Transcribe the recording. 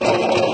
you